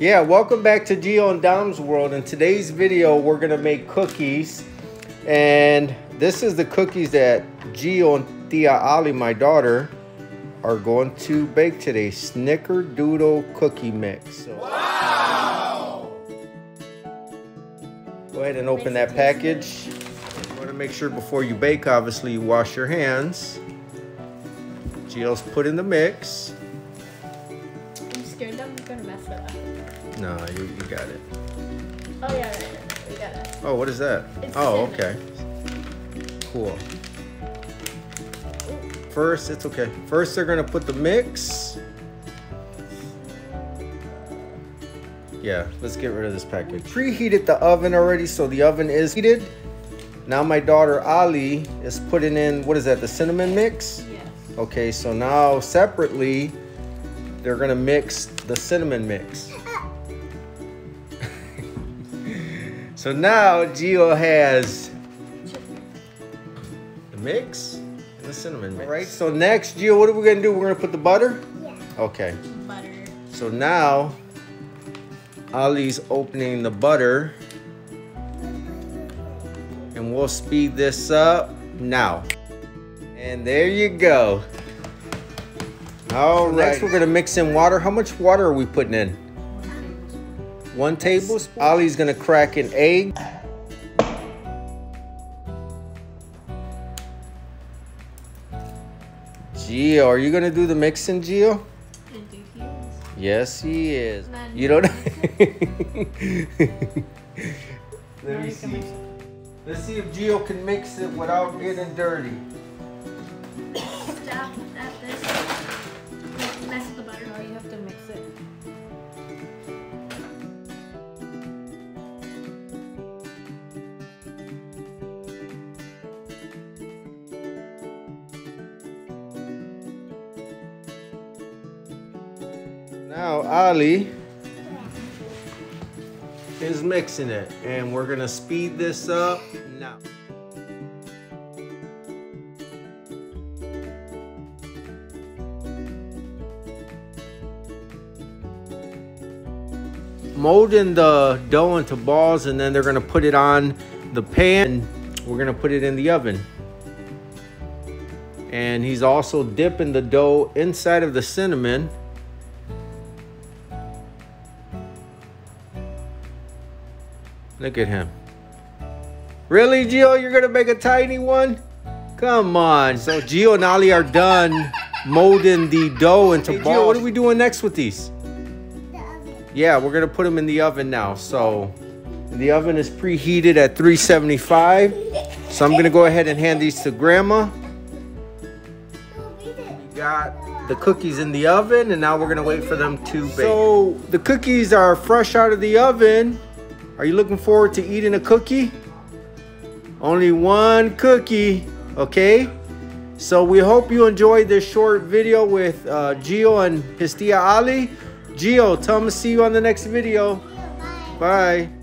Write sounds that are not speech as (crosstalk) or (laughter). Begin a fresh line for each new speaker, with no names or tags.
Yeah, welcome back to Geo and Dom's World. In today's video, we're gonna make cookies. And this is the cookies that Geo and Tia Ali, my daughter, are going to bake today. Snickerdoodle cookie mix. So, wow! Go ahead and open that package. You wanna make sure before you bake, obviously, you wash your hands. Geo's put in the mix. No, you, you got it.
Oh yeah, right, right, we got it.
Oh, what is that?
It's
oh,
cinnamon.
okay. Cool. First, it's okay. First, they're gonna put the mix. Yeah, let's get rid of this package. Preheated the oven already, so the oven is heated. Now my daughter Ali is putting in, what is that, the cinnamon mix?
Yes.
Okay, so now separately, they're gonna mix the cinnamon mix. So now Geo has the mix and the cinnamon mix. All right, so next, Geo, what are we gonna do? We're gonna put the butter?
Yeah.
Okay,
Butter.
so now Ali's opening the butter and we'll speed this up now. And there you go. All right. Next, we're gonna mix in water. How much water are we putting in? One tablespoon. Ali's gonna crack an egg. Geo, are you gonna do the mixing, Geo?
And do heels.
Yes, he is.
Man.
You don't. (laughs) Let me see. Let's see if Geo can mix it without getting dirty. Now Ali is mixing it, and we're gonna speed this up now. Molding the dough into balls, and then they're gonna put it on the pan. And we're gonna put it in the oven. And he's also dipping the dough inside of the cinnamon. Look at him. Really, Geo? You're gonna make a tiny one? Come on. So Geo and Ali are done molding the dough into
Hey,
balls.
Geo,
what are we doing next with these? Yeah, we're gonna put them in the oven now. So the oven is preheated at 375. So I'm gonna go ahead and hand these to Grandma. We got the cookies in the oven, and now we're gonna wait for them to bake. So the cookies are fresh out of the oven. Are you looking forward to eating a cookie? Only one cookie, okay? So we hope you enjoyed this short video with uh, Geo and his tia Ali. Geo, tell them to see you on the next video.
Bye.
Bye.